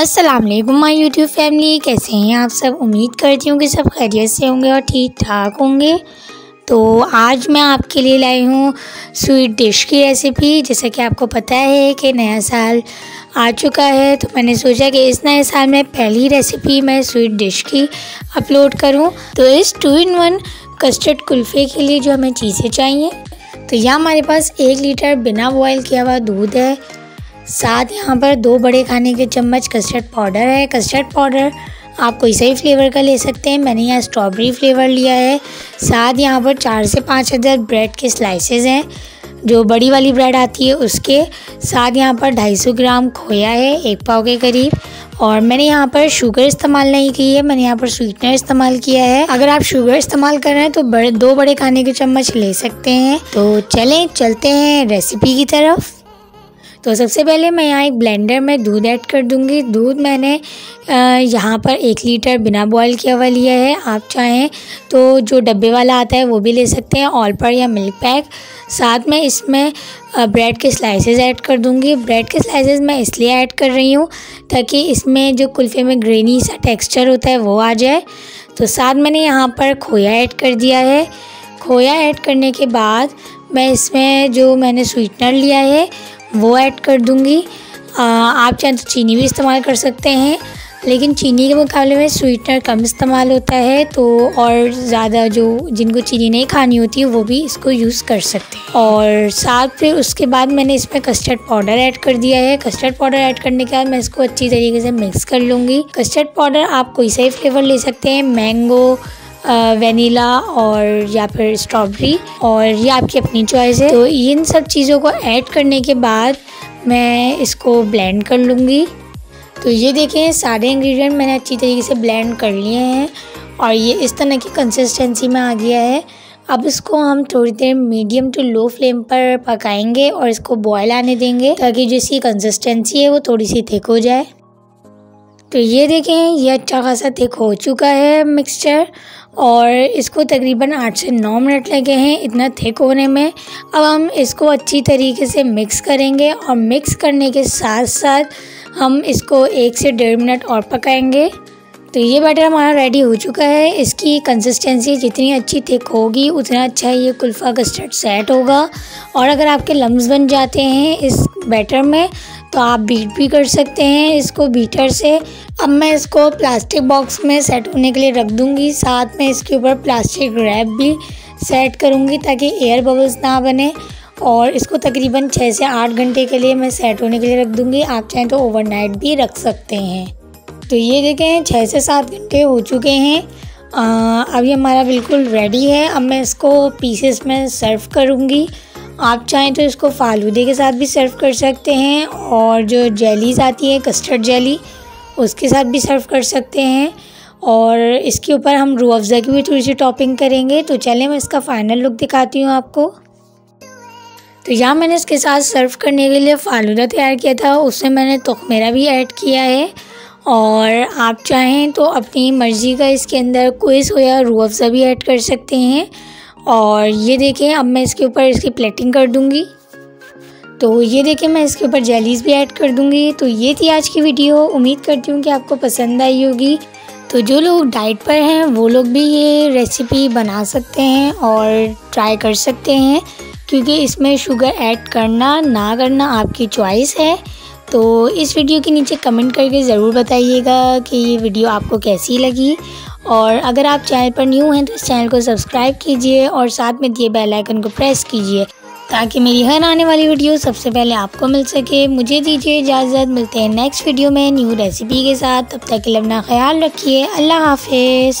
अस्सलाम वालेकुम my YouTube family. कैसे हैं आप सब? उम्मीद करती हूँ कि सब खैरियत से होंगे और ठीक ठाक होंगे। तो आज मैं आपके लिए लाई हूँ स्वीट डिश की रेसिपी। जैसा कि आपको पता है कि नया साल आ चुका है तो मैंने सोचा कि इस नए साल में पहली रेसिपी मैं स्वीट डिश की अपलोड करूँ। तो इस टू इन वन कस्टर्ड कुल्फ़े के लिए जो हमें चीज़ें चाहिए तो यहाँ हमारे पास एक लीटर बिना बॉयल किया हुआ दूध है। साथ यहाँ पर दो बड़े खाने के चम्मच कस्टर्ड पाउडर है। कस्टर्ड पाउडर आप कोई सही फ्लेवर का ले सकते हैं। मैंने यहाँ स्ट्रॉबेरी फ्लेवर लिया है। साथ यहाँ पर चार से पाँच हज़ार ब्रेड के स्लाइसेस हैं। जो बड़ी वाली ब्रेड आती है उसके साथ यहाँ पर 250 ग्राम खोया है एक पाव के करीब। और मैंने यहाँ पर शुगर इस्तेमाल नहीं की है। मैंने यहाँ पर स्वीटनर इस्तेमाल किया है। अगर आप शुगर इस्तेमाल कर रहे हैं तो बड़े दो बड़े खाने के चम्मच ले सकते हैं। तो चलें, चलते हैं रेसिपी की तरफ़। तो सबसे पहले मैं यहाँ एक ब्लेंडर में दूध ऐड कर दूँगी। दूध मैंने यहाँ पर एक लीटर बिना बॉयल किया हुआ लिया है। आप चाहें तो जो डब्बे वाला आता है वो भी ले सकते हैं ऑल पर या मिल्क पैक साथ में इसमें ब्रेड के स्लाइसेस ऐड कर दूँगी। ब्रेड के स्लाइसेस मैं इसलिए ऐड कर रही हूँ ताकि इसमें जो कुल्फ़े में ग्रेनी सा टेक्स्चर होता है वो आ जाए। तो साथ मैंने यहाँ पर खोया ऐड कर दिया है। खोया ऐड करने के बाद मैं इसमें जो मैंने स्वीटनर लिया है वो ऐड कर दूँगी। आप चाहें तो चीनी भी इस्तेमाल कर सकते हैं, लेकिन चीनी के मुकाबले में स्वीटनर कम इस्तेमाल होता है तो और ज़्यादा जो जिनको चीनी नहीं खानी होती है, वो भी इसको यूज़ कर सकते हैं। और साथ फिर उसके बाद मैंने इसमें कस्टर्ड पाउडर ऐड कर दिया है। कस्टर्ड पाउडर ऐड करने के बाद मैं इसको अच्छी तरीके से मिक्स कर लूँगी। कस्टर्ड पाउडर आप कोई सा फ्लेवर ले सकते हैं मैंगो वेनीला और या फिर स्ट्रॉबेरी और ये आपकी अपनी चॉइस है। तो इन सब चीज़ों को ऐड करने के बाद मैं इसको ब्लेंड कर लूँगी। तो ये देखें, सारे इंग्रेडिएंट मैंने अच्छी तरीके से ब्लेंड कर लिए हैं और ये इस तरह की कंसिस्टेंसी में आ गया है। अब इसको हम थोड़ी देर मीडियम टू लो फ्लेम पर पकाएँगे और इसको बॉयल आने देंगे ताकि जो इसकी कंसिस्टेंसी है वो थोड़ी सी थिक हो जाए। तो ये देखें, ये अच्छा खासा थिक हो चुका है मिक्सचर और इसको तकरीबन आठ से नौ मिनट लगे हैं इतना थिक होने में। अब हम इसको अच्छी तरीके से मिक्स करेंगे और मिक्स करने के साथ साथ हम इसको एक से डेढ़ मिनट और पकाएँगे। तो ये बैटर हमारा रेडी हो चुका है। इसकी कंसिस्टेंसी जितनी अच्छी थिक होगी, उतना अच्छा ये कुल्फ़ा कस्टर्ड सेट होगा। और अगर आपके लम्स बन जाते हैं इस बैटर में तो आप बीट भी कर सकते हैं इसको बीटर से। अब मैं इसको प्लास्टिक बॉक्स में सेट होने के लिए रख दूँगी। साथ में इसके ऊपर प्लास्टिक रैप भी सेट करूँगी ताकि एयर बबल्स ना बने। और इसको तकरीबन छः से आठ घंटे के लिए मैं सेट होने के लिए रख दूँगी। आप चाहें तो ओवरनाइट भी रख सकते हैं। तो ये देखें छः से सात घंटे हो चुके हैं। अभी हमारा बिल्कुल रेडी है। अब मैं इसको पीसेस में सर्व करूँगी। आप चाहें तो इसको फालूदे के साथ भी सर्व कर सकते हैं और जो जेलीज़ आती है कस्टर्ड जेली उसके साथ भी सर्व कर सकते हैं। और इसके ऊपर हम रू अफ़ज़ा की भी थोड़ी सी टॉपिंग करेंगे। तो चलें, मैं इसका फ़ाइनल लुक दिखाती हूँ आपको। तो यहाँ मैंने इसके साथ सर्व करने के लिए फालूदा तैयार किया था। उसमें मैंने तखमेरा भी ऐड किया है। और आप चाहें तो अपनी मर्ज़ी का इसके अंदर कोई सोया रू अफ़ज़ा भी ऐड कर सकते हैं। और ये देखें अब मैं इसके ऊपर इसकी प्लेटिंग कर दूँगी। तो ये देखें मैं इसके ऊपर जेलीज़ भी ऐड कर दूँगी। तो ये थी आज की वीडियो उम्मीद करती हूँ कि आपको पसंद आई होगी। तो जो लोग डाइट पर हैं, वो लोग भी ये रेसिपी बना सकते हैं और ट्राई कर सकते हैं। क्योंकि इसमें शुगर ऐड करना, ना करना आपकी चॉइस है। तो इस वीडियो के नीचे कमेंट करके ज़रूर बताइएगा कि ये वीडियो आपको कैसी लगी। और अगर आप चैनल पर न्यू हैं तो इस चैनल को सब्सक्राइब कीजिए और साथ में दिए बेल आइकन को प्रेस कीजिए ताकि मेरी हर आने वाली वीडियो सबसे पहले आपको मिल सके। मुझे दीजिए इजाज़त। मिलते हैं नेक्स्ट वीडियो में न्यू रेसिपी के साथ। तब तक के लिए अपना ख्याल रखिए। अल्लाह हाफिज़।